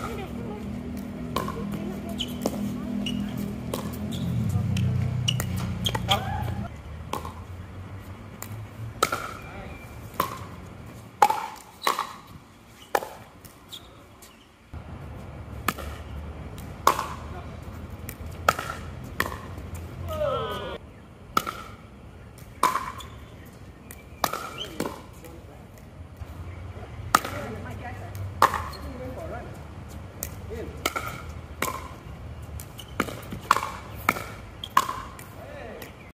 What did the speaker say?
minute.